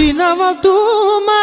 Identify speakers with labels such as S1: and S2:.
S1: din ama tu ma